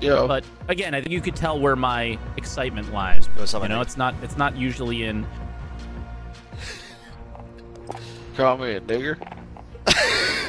Yo. But again, I think you could tell where my excitement lies. You know, it's not it's not usually in Call me a nigger.